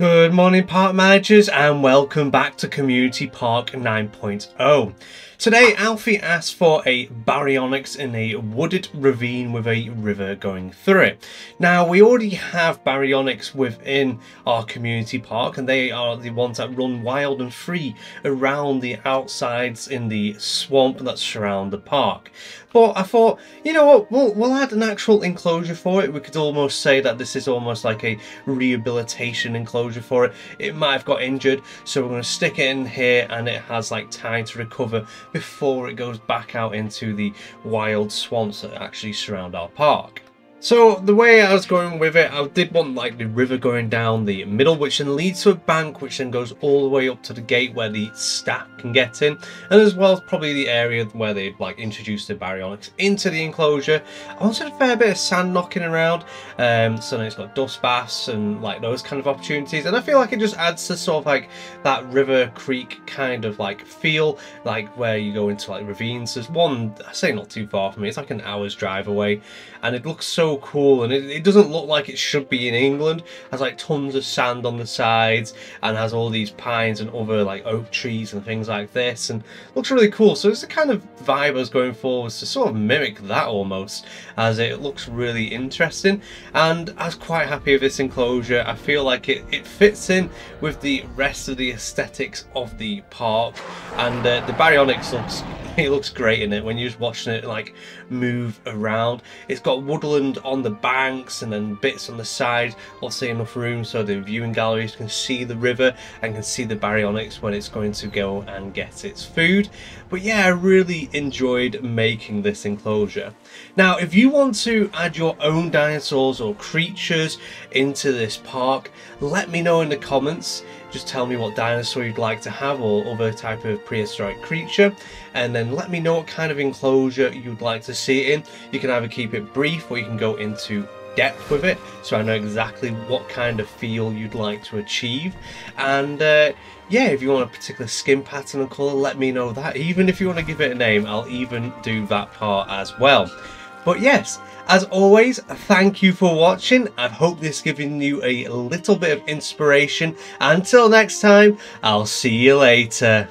Good morning park managers and welcome back to Community Park 9.0. Today Alfie asked for a baryonyx in a wooded ravine with a river going through it. Now we already have baryonyx within our community park and they are the ones that run wild and free around the outsides in the swamp that surround the park. But I thought, you know what, we'll, we'll add an actual enclosure for it. We could almost say that this is almost like a rehabilitation enclosure for it. It might have got injured, so we're going to stick it in here and it has like time to recover before it goes back out into the wild swamps that actually surround our park. So the way I was going with it, I did want like the river going down the middle, which then leads to a bank, which then goes all the way up to the gate where the staff can get in, and as well as probably the area where they like introduce the baryonyx into the enclosure. I wanted a fair bit of sand knocking around, um, so it's got dust baths and like those kind of opportunities, and I feel like it just adds to sort of like that river creek kind of like feel, like where you go into like ravines. There's one, I say not too far from me, it's like an hour's drive away, and it looks so cool and it, it, doesn't look like it should be in England. It has like tons of sand on the sides and has all these pines and other like oak trees and things like this and looks really cool. So it's the kind of vibe I was going for was to sort of mimic that almost as it looks really interesting and I was quite happy with this enclosure. I feel like it, it fits in with the rest of the aesthetics of the park and uh, the baryonyx looks it looks great in it when you're just watching it like move around. It's got woodland on the banks and then bits on the side. Obviously enough room so the viewing galleries can see the river and can see the baryonyx when it's going to go and get its food. But yeah, I really enjoyed making this enclosure. Now, if you want to add your own dinosaurs or creatures into this park, let me know in the comments. Just tell me what dinosaur you'd like to have or other type of prehistoric creature and then let me know what kind of enclosure you'd like to see it in. You can either keep it brief or you can go into depth with it so I know exactly what kind of feel you'd like to achieve. And uh, yeah if you want a particular skin pattern and colour let me know that. Even if you want to give it a name I'll even do that part as well. But yes as always thank you for watching. I hope this given you a little bit of inspiration. Until next time I'll see you later